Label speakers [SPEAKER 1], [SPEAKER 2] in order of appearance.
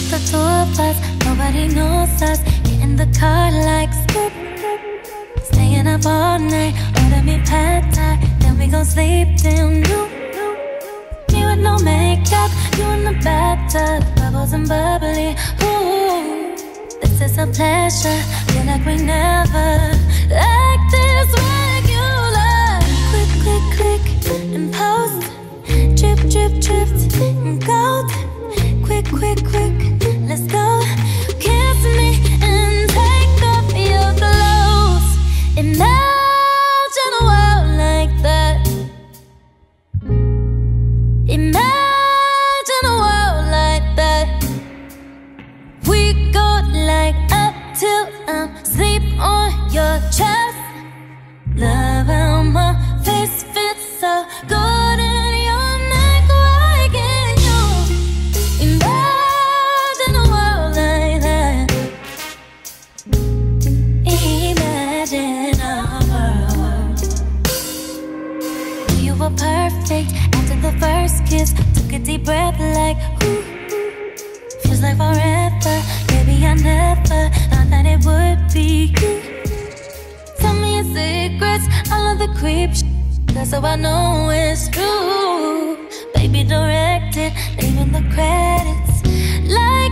[SPEAKER 1] Fuck the two of us, nobody knows us. Get in the car like scoop. Staying up all night, order me pad thai, then we gon' sleep till noon. Me with no makeup, you in the bathtub, bubbles and bubbly. Ooh, this is a pleasure. Feel like we never act perfect. After the first kiss Took a deep breath like ooh. Feels like forever. Baby, I never thought that it would be you. Tell me your secrets All of the creep that's how I know it's true. Baby, direct it Leaving the credits. Like